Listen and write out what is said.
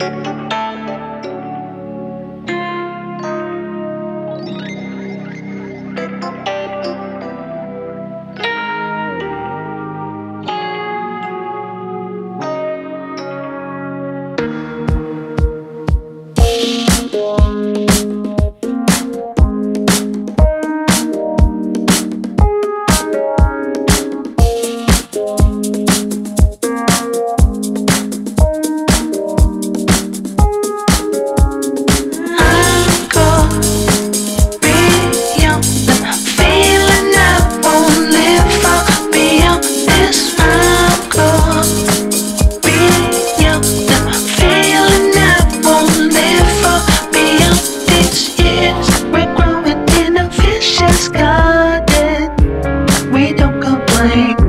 Thank morning.